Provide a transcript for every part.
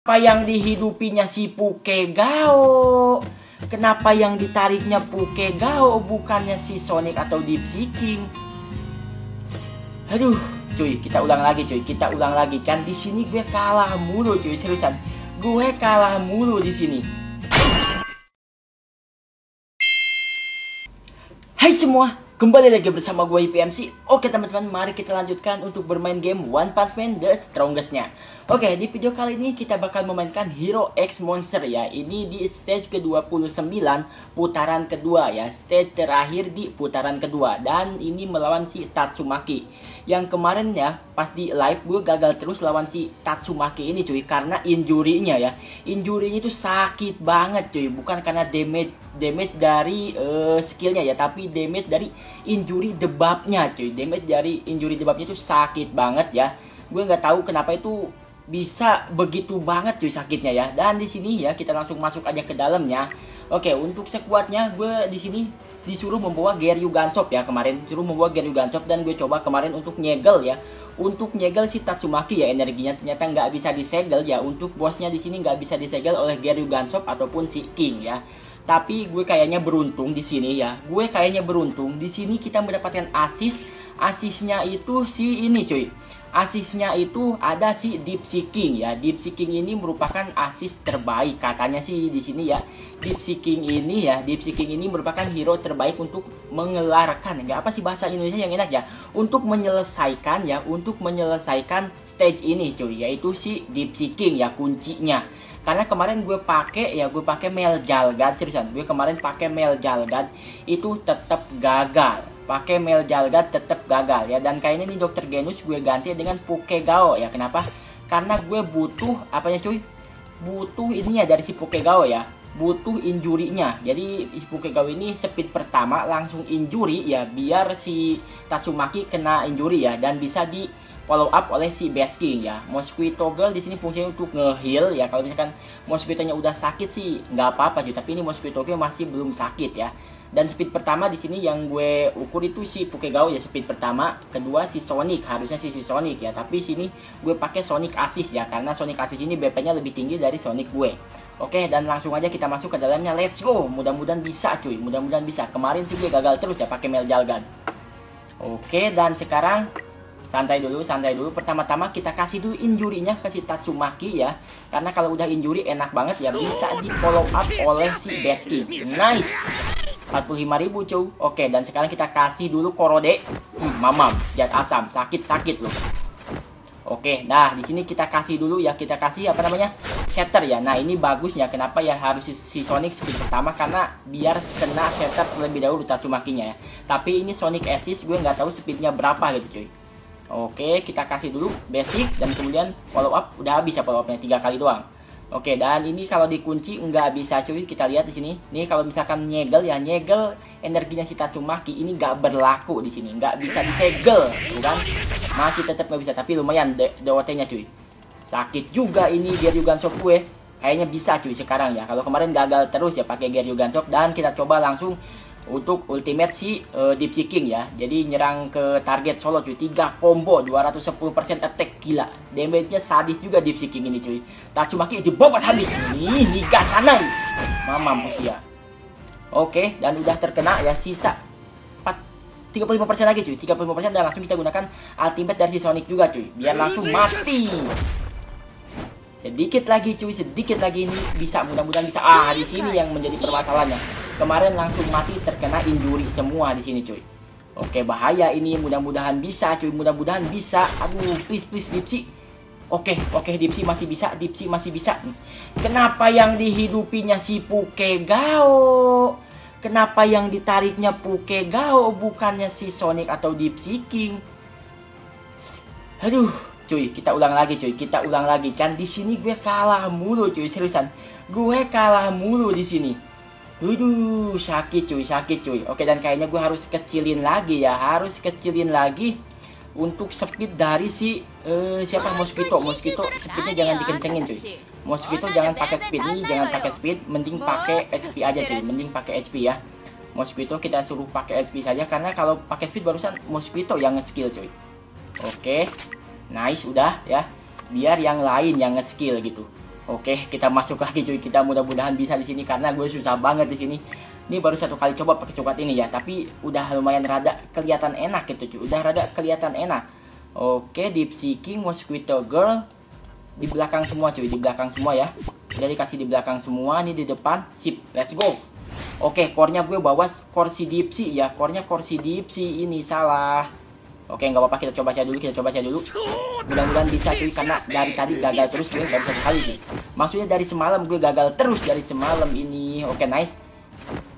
Apa yang dihidupinya si Pukegao? Kenapa yang ditariknya Pukegao bukannya si Sonic atau Deep Seeking? Aduh, cuy, kita ulang lagi cuy, kita ulang lagi kan di sini gue kalah mulu cuy, seriusan. Gue kalah mulu di sini. Hai semua, kembali lagi bersama gue IPMC Oke teman-teman, mari kita lanjutkan untuk bermain game One Punch Man The Strongest-nya. Oke, di video kali ini kita bakal memainkan Hero X Monster ya. Ini di stage ke-29, putaran kedua ya. Stage terakhir di putaran kedua. Dan ini melawan si Tatsumaki. Yang kemarin ya, pas di live gue gagal terus lawan si Tatsumaki ini cuy Karena injury-nya ya. Injury-nya itu sakit banget cuy. Bukan karena damage damage dari uh, skillnya ya tapi damage dari injury debabnya cuy. Damage dari injury debabnya itu sakit banget ya. Gue nggak tahu kenapa itu bisa begitu banget cuy sakitnya ya. Dan di sini ya kita langsung masuk aja ke dalamnya. Oke untuk sekuatnya gue di sini disuruh membawa Geryu Gansop ya kemarin. Disuruh membawa Geryu Gansop dan gue coba kemarin untuk nyegel ya. Untuk nyegel si Tatsumaki ya energinya ternyata nggak bisa disegel ya. Untuk bosnya di sini nggak bisa disegel oleh Geryu Gansop ataupun si King ya tapi gue kayaknya beruntung di sini ya. Gue kayaknya beruntung di sini kita mendapatkan asis. Asisnya itu si ini cuy. Asisnya itu ada si Deep Seeking ya. Deep Seeking ini merupakan asis terbaik katanya sih di sini ya. Deep Seeking ini ya, Deep Seeking ini merupakan hero terbaik untuk mengelarkan ya. Apa sih bahasa Indonesia yang enak ya? Untuk menyelesaikan ya, untuk menyelesaikan stage ini cuy, yaitu si Deep Seeking ya kuncinya karena kemarin gue pakai ya gue pakai Mel Jalgad seriusan. Gue kemarin pakai Mel Jalgad itu tetap gagal. Pakai Mel Jalgad tetap gagal ya. Dan kayaknya nih dokter Genus gue ganti dengan Pukegao ya. Kenapa? Karena gue butuh apanya cuy? Butuh ininya dari si Pukegao ya. Butuh injurinya. Jadi si Pukegao ini speed pertama langsung injury ya biar si Tatsumaki kena injury ya dan bisa di follow up oleh si Best King ya. Mosquito Girl di sini fungsinya untuk nge-heal ya. Kalau misalkan mosquitonya udah sakit sih nggak apa-apa sih, tapi ini Mosquito Girl masih belum sakit ya. Dan speed pertama di sini yang gue ukur itu si Pukegao ya speed pertama, kedua si Sonic harusnya si, si Sonic ya. Tapi sini gue pakai Sonic Assist ya karena Sonic Assist ini BP-nya lebih tinggi dari Sonic gue. Oke, dan langsung aja kita masuk ke dalamnya. Let's go. Mudah-mudahan bisa cuy, mudah-mudahan bisa. Kemarin sih gue gagal terus ya pakai Mel Jalgan. Oke, dan sekarang santai dulu santai dulu. Pertama-tama kita kasih dulu injurinya ke si Tatsumaki ya. Karena kalau udah injuri enak banget ya. Bisa di follow up oleh si Betsky nice. 45.000 cuy. Oke dan sekarang kita kasih dulu korode. Hmm, mamam. Jat asam. Sakit-sakit loh. Oke, nah di sini kita kasih dulu ya, kita kasih apa namanya shatter ya. Nah ini bagusnya, kenapa ya harus si Sonic speed pertama? Karena biar kena shatter terlebih dahulu Tatsumakinya ya. Tapi ini Sonic Assist gue nggak tahu speednya berapa gitu cuy. Oke, kita kasih dulu basic dan kemudian follow up udah habis ya follow upnya tiga kali doang. Oke, dan ini kalau dikunci nggak bisa cuy. Kita lihat di sini. Nih kalau misalkan nyegel ya nyegel energinya kita Tatsumaki ini nggak berlaku di sini, nggak bisa disegel, bukan? Masih tetap nggak bisa, tapi lumayan DOT-nya cuy. Sakit juga ini biar Yugansop gue. Kayaknya bisa cuy sekarang ya. Kalau kemarin gagal terus ya pakai Gear Yugansop dan kita coba langsung untuk ultimate si uh, Deep Seeking ya. Jadi nyerang ke target solo cuy. 3 combo 210% attack gila. Damage-nya sadis juga Deep Seeking ini cuy. Tatsumaki dibobat habis. Nih, Nigasanai. Mama ya. Oke, dan udah terkena ya sisa 35% lagi cuy. 35% dan langsung kita gunakan ultimate dari si Sonic juga cuy. Biar langsung mati. Sedikit lagi cuy, sedikit lagi ini bisa mudah-mudahan bisa. Ah, di sini yang menjadi permasalahannya kemarin langsung mati terkena injury semua di sini cuy oke bahaya ini mudah-mudahan bisa cuy mudah-mudahan bisa aduh please please Dipsy Oke, oke Dipsy masih bisa, Dipsy masih bisa. Kenapa yang dihidupinya si Pukegao? Kenapa yang ditariknya Pukegao bukannya si Sonic atau Deep Seeking? Aduh, cuy, kita ulang lagi cuy, kita ulang lagi kan di sini gue kalah mulu cuy, seriusan. Gue kalah mulu di sini. Waduh, sakit cuy, sakit cuy. Oke, dan kayaknya gue harus kecilin lagi ya. Harus kecilin lagi untuk speed dari si uh, siapa mosquito. Mosquito speednya jangan dikencengin cuy. Mosquito jangan pakai speed nih, jangan pakai speed, mending pakai HP aja cuy. Mending pakai HP ya. Mosquito kita suruh pakai HP saja karena kalau pakai speed barusan mosquito yang nge-skill cuy. Oke. Nice udah ya. Biar yang lain yang nge-skill gitu. Oke, kita masuk lagi cuy. Kita mudah-mudahan bisa di sini karena gue susah banget di sini. Ini baru satu kali coba pakai coklat ini ya, tapi udah lumayan rada kelihatan enak gitu cuy. Udah rada kelihatan enak. Oke, deep seeking mosquito girl di belakang semua cuy, di belakang semua ya. Jadi kasih di belakang semua, nih di depan. Sip, let's go. Oke, core-nya gue bawa kursi deep sea ya. Core-nya kursi deep sea ini salah. Oke, nggak apa-apa kita coba aja dulu, kita coba aja dulu. Mudah-mudahan bisa cuy karena dari tadi gagal terus gue baru satu kali sih. Maksudnya dari semalam gue gagal terus dari semalam ini. Oke, nice.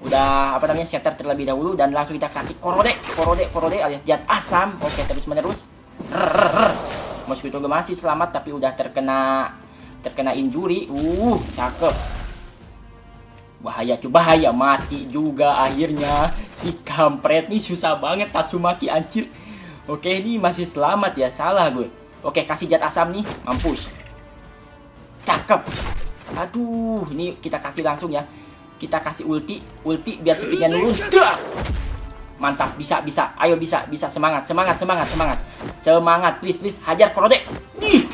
Udah apa namanya shatter terlebih dahulu dan langsung kita kasih korode, korode, korode alias jat asam. Oke, terus menerus. Mosquito gue masih selamat tapi udah terkena terkena injury. Uh, cakep. Bahaya cuy, bahaya mati juga akhirnya si kampret nih susah banget Tatsumaki anjir. Oke, ini masih selamat ya. Salah gue. Oke, kasih jat asam nih. Mampus. Cakep. Aduh, ini kita kasih langsung ya. Kita kasih ulti. Ulti biar speednya nurun. Dah! Mantap, bisa, bisa. Ayo bisa, bisa. Semangat, semangat, semangat, semangat. Semangat, please, please. Hajar Korode. Nih.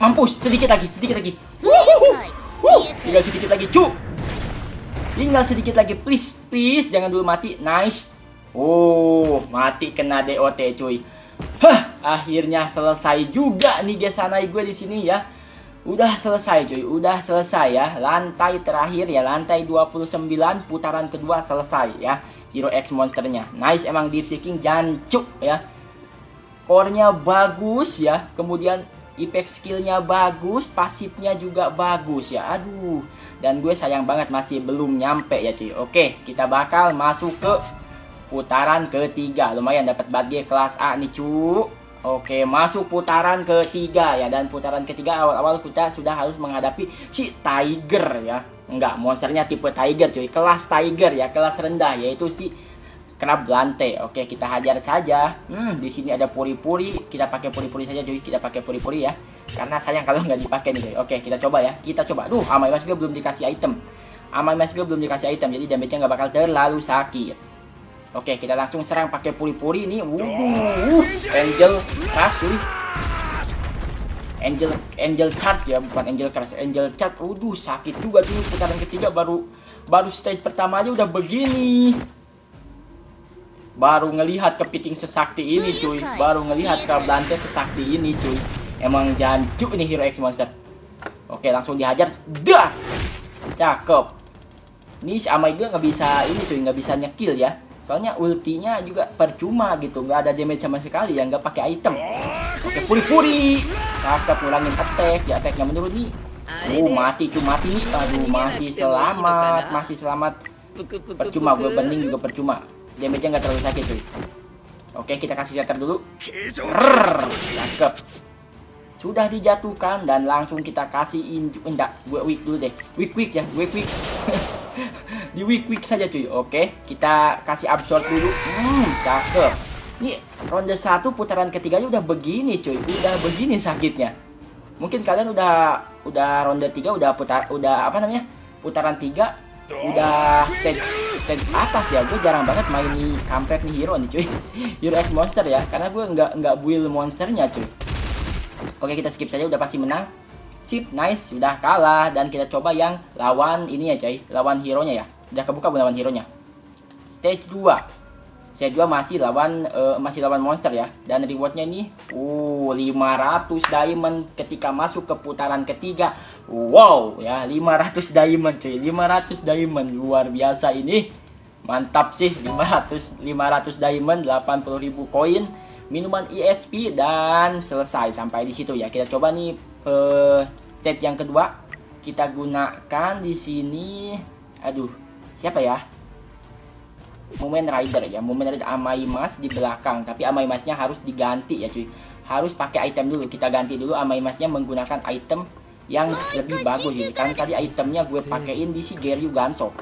Mampus, sedikit lagi, sedikit lagi. Tinggal sedikit lagi, cu. Tinggal sedikit lagi, please, please. Jangan dulu mati. Nice. Oh, mati kena DOT cuy. Hah, akhirnya selesai juga nih gesanai gue di sini ya. Udah selesai cuy, udah selesai ya. Lantai terakhir ya, lantai 29 putaran kedua selesai ya. Hero X monsternya. Nice emang deep seeking jancuk ya. Core-nya bagus ya. Kemudian impact skillnya bagus, pasifnya juga bagus ya. Aduh, dan gue sayang banget masih belum nyampe ya cuy. Oke, kita bakal masuk ke putaran ketiga. Lumayan dapat badge kelas A nih cu. Oke masuk putaran ketiga ya. Dan putaran ketiga awal-awal kita sudah harus menghadapi si Tiger ya. Enggak monsternya tipe Tiger cuy. Kelas Tiger ya kelas rendah yaitu si Crab Lante oke kita hajar saja. Hmm di sini ada puri-puri. Kita pakai puri-puri saja cuy. Kita pakai puri-puri ya. Karena sayang kalau nggak dipakai nih cuy. Oke kita coba ya. Kita coba. Duh Amai Mas gue belum dikasih item. Amai Mas gue belum dikasih item jadi damage-nya nggak bakal terlalu sakit Oke, kita langsung serang pakai puri-puri ini. Uh, Angel Crush, cuy. Angel Angel Chart ya, bukan Angel Crush, Angel Chart. Waduh, sakit juga tuh putaran ketiga baru baru stage pertama aja udah begini. Baru ngelihat kepiting sesakti ini, cuy. Baru ngelihat Krablante sesakti ini, cuy. Emang jancuk nih Hero X Monster. Oke, langsung dihajar. Dah. Cakep. Ini si Amai gue nggak bisa ini cuy, nggak bisa nyekil ya soalnya ultinya juga percuma gitu nggak ada damage sama sekali ya nggak pakai item. Oke puri-puri. Cakep ngurangin attack. Ya attacknya menurun nih oh mati cuma mati nih. Aduh masih selamat masih selamat. Percuma gue bening juga percuma. Damage nya nggak terlalu sakit cuy. Oke kita kasih shatter dulu. Rrrr, cakep. Sudah dijatuhkan dan langsung kita kasih injuk enggak gue weak dulu deh. Weak weak ya weak weak di week week saja cuy. Oke kita kasih absorb dulu. Hmm cakep. Ini ronde satu putaran ketiganya udah begini cuy. Udah begini sakitnya. Mungkin kalian udah udah ronde tiga udah putar udah apa namanya putaran tiga udah stage stage atas ya. Gue jarang banget main nih kampret nih hero nih cuy. Hero X monster ya karena gue nggak nggak build monsternya cuy. Oke kita skip saja. Udah pasti menang Sip, nice, sudah kalah dan kita coba yang lawan ini ya, coy. Lawan hero-nya ya. Udah kebuka lawan hero-nya? Stage 2. Stage 2 masih lawan uh, masih lawan monster ya. Dan rewardnya ini uh 500 diamond ketika masuk ke putaran ketiga. Wow, ya 500 diamond, coy. 500 diamond luar biasa ini. Mantap sih 500 500 diamond, 80.000 koin, minuman ESP dan selesai sampai di situ ya. Kita coba nih uh, stage yang kedua kita gunakan di sini aduh siapa ya? Momen Rider ya Momen Rider Amai Mas di belakang tapi Amai Masnya harus diganti ya cuy. Harus pakai item dulu kita ganti dulu Amai Masnya menggunakan item yang lebih bagus ini kan tadi itemnya gue pakein di si Geryu Ganso.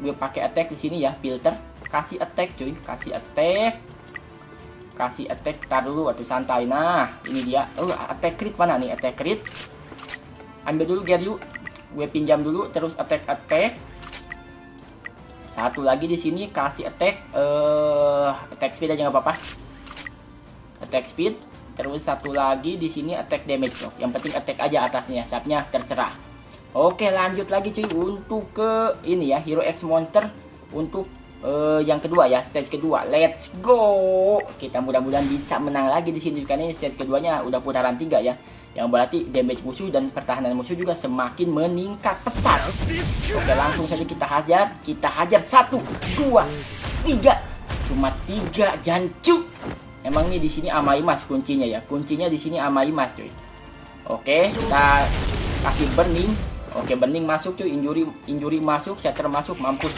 Gue pakai attack di sini ya filter. Kasih attack cuy. Kasih attack kasih attack tar dulu. Waktu santai. Nah ini dia. Oh attack crit. Mana nih attack crit? Ambil dulu Geryu gue pinjam dulu terus attack attack. Satu lagi di sini kasih attack. Uh, attack speed aja nggak apa-apa. Attack speed. Terus satu lagi di sini attack damage loh. Yang penting attack aja atasnya, sapnya terserah. Oke, lanjut lagi cuy. Untuk ke ini ya, Hero X Monster. Untuk uh, yang kedua ya, stage kedua. Let's go. Kita mudah-mudahan bisa menang lagi di sini karena ini stage keduanya udah putaran tiga ya. Yang berarti damage musuh dan pertahanan musuh juga semakin meningkat pesat. Oke, langsung saja kita hajar. Kita hajar satu, dua, tiga. Cuma tiga jancu. Emang nih di sini Amaimas kuncinya ya. Kuncinya di sini Amaimas cuy. Oke, kita kasih burning Oke, bening masuk cuy, injury injury masuk, shatter masuk, mampus.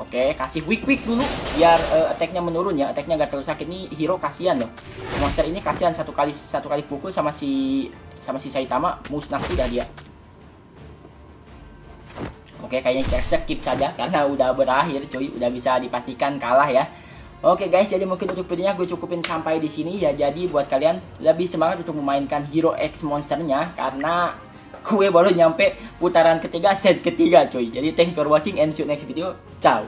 Oke, kasih weak dulu biar uh, attacknya menurun ya. Attacknya gak terlalu sakit. Ini hero kasihan loh. Monster ini kasihan satu kali satu kali pukul sama si sama si Saitama musnah sudah dia. Oke, kayaknya kita skip saja karena udah berakhir cuy, udah bisa dipastikan kalah ya. Oke guys, jadi mungkin untuk videonya gue cukupin sampai di sini ya. Jadi buat kalian lebih semangat untuk memainkan Hero X monsternya karena gue baru nyampe putaran ketiga set ketiga coy jadi thanks for watching and see you next video. Ciao.